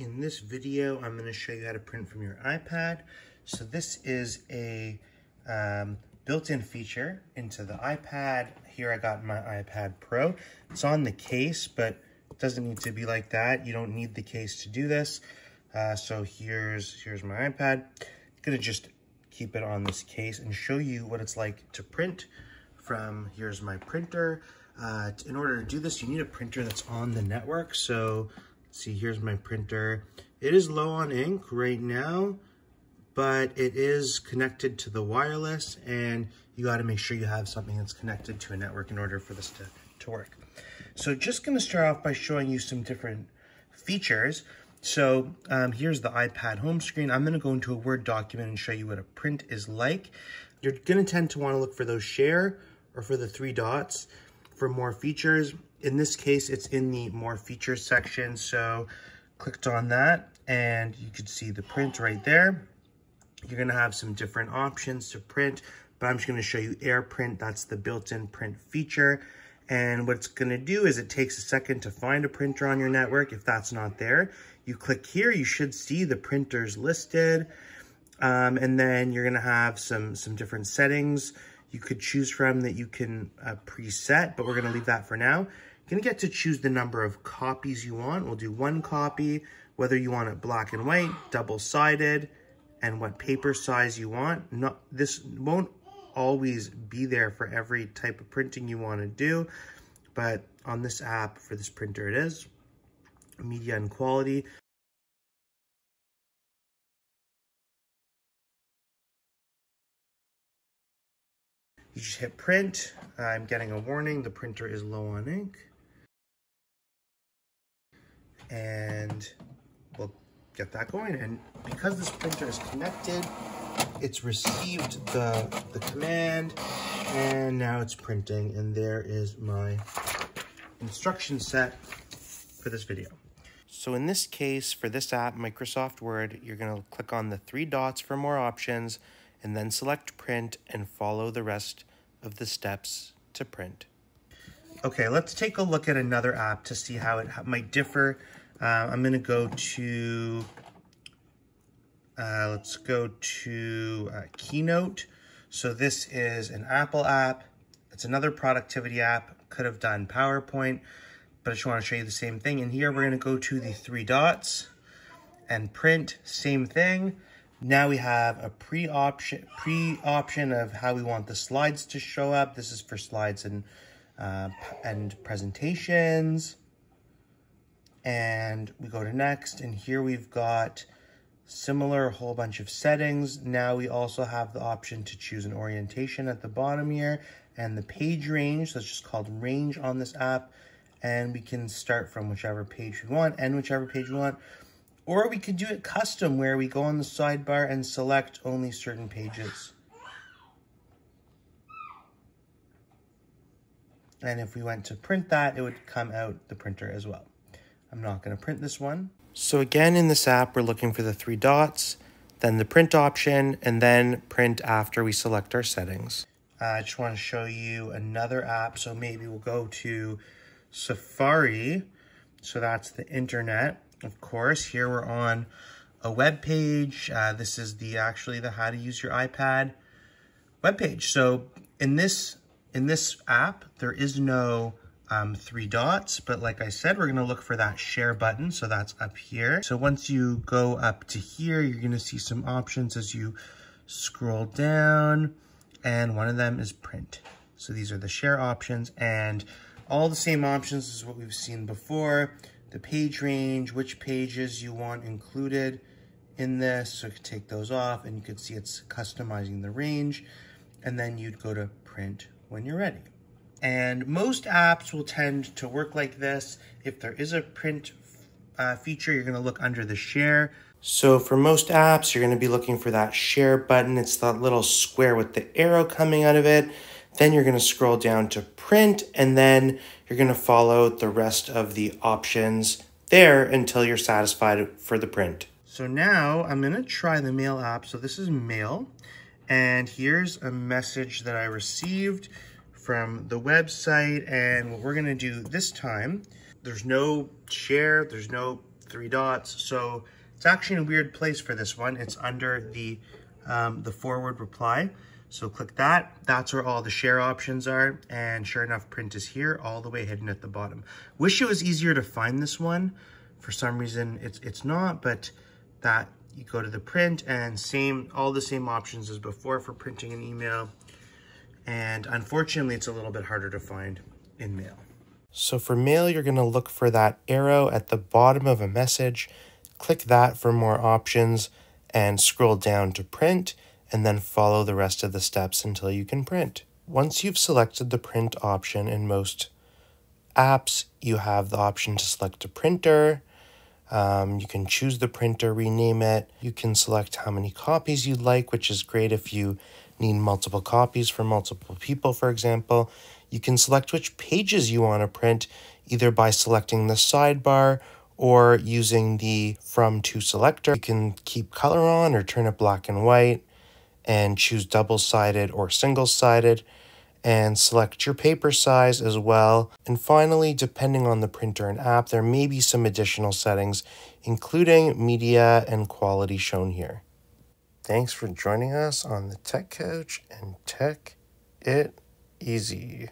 In this video, I'm going to show you how to print from your iPad. So this is a um, built-in feature into the iPad. Here I got my iPad Pro. It's on the case, but it doesn't need to be like that. You don't need the case to do this. Uh, so here's, here's my iPad. I'm going to just keep it on this case and show you what it's like to print from, here's my printer. Uh, in order to do this, you need a printer that's on the network. So see, here's my printer. It is low on ink right now, but it is connected to the wireless and you gotta make sure you have something that's connected to a network in order for this to, to work. So just gonna start off by showing you some different features. So um, here's the iPad home screen. I'm gonna go into a Word document and show you what a print is like. You're gonna tend to wanna look for those share or for the three dots for more features. In this case, it's in the more features section. So clicked on that and you can see the print right there. You're gonna have some different options to print, but I'm just gonna show you AirPrint. That's the built-in print feature. And what it's gonna do is it takes a second to find a printer on your network. If that's not there, you click here, you should see the printers listed. Um, and then you're gonna have some, some different settings you could choose from that you can uh, preset, but we're gonna leave that for now. Gonna get to choose the number of copies you want. We'll do one copy, whether you want it black and white, double-sided, and what paper size you want. Not This won't always be there for every type of printing you wanna do, but on this app, for this printer it is. Media and quality. You just hit print. I'm getting a warning. The printer is low on ink. And we'll get that going. And because this printer is connected, it's received the, the command and now it's printing. And there is my instruction set for this video. So in this case, for this app, Microsoft Word, you're gonna click on the three dots for more options and then select print and follow the rest of the steps to print. Okay, let's take a look at another app to see how it might differ. Uh, I'm gonna go to, uh, let's go to uh, Keynote. So this is an Apple app. It's another productivity app. Could have done PowerPoint, but I just wanna show you the same thing. And here we're gonna go to the three dots and print, same thing. Now we have a pre-option pre-option of how we want the slides to show up. This is for slides and, uh, and presentations. And we go to next, and here we've got similar a whole bunch of settings. Now we also have the option to choose an orientation at the bottom here and the page range. So just called range on this app. And we can start from whichever page we want and whichever page we want. Or we could do it custom where we go on the sidebar and select only certain pages. And if we went to print that, it would come out the printer as well. I'm not going to print this one. So again, in this app, we're looking for the three dots, then the print option, and then print after we select our settings. Uh, I just want to show you another app. So maybe we'll go to Safari. So that's the internet. Of course, here we're on a web page. Uh, this is the actually the how to use your iPad web page. So in this in this app, there is no um, three dots, but like I said, we're gonna look for that share button. So that's up here. So once you go up to here, you're gonna see some options as you scroll down and one of them is print. So these are the share options and all the same options as what we've seen before the page range, which pages you want included in this. So you could take those off and you could see it's customizing the range and then you'd go to print when you're ready. And most apps will tend to work like this. If there is a print uh, feature, you're gonna look under the share. So for most apps, you're gonna be looking for that share button. It's that little square with the arrow coming out of it. Then you're gonna scroll down to print and then you're gonna follow the rest of the options there until you're satisfied for the print. So now I'm gonna try the mail app. So this is mail and here's a message that I received from the website. And what we're gonna do this time, there's no share, there's no three dots. So it's actually in a weird place for this one. It's under the, um, the forward reply. So click that, that's where all the share options are. And sure enough, print is here all the way hidden at the bottom. Wish it was easier to find this one. For some reason, it's, it's not, but that you go to the print and same, all the same options as before for printing an email. And unfortunately, it's a little bit harder to find in mail. So for mail, you're gonna look for that arrow at the bottom of a message, click that for more options and scroll down to print and then follow the rest of the steps until you can print. Once you've selected the print option in most apps, you have the option to select a printer. Um, you can choose the printer, rename it. You can select how many copies you'd like, which is great if you need multiple copies for multiple people, for example. You can select which pages you want to print, either by selecting the sidebar or using the from to selector. You can keep color on or turn it black and white and choose double-sided or single-sided and select your paper size as well. And finally, depending on the printer and app, there may be some additional settings, including media and quality shown here. Thanks for joining us on the Tech Couch and Tech It Easy.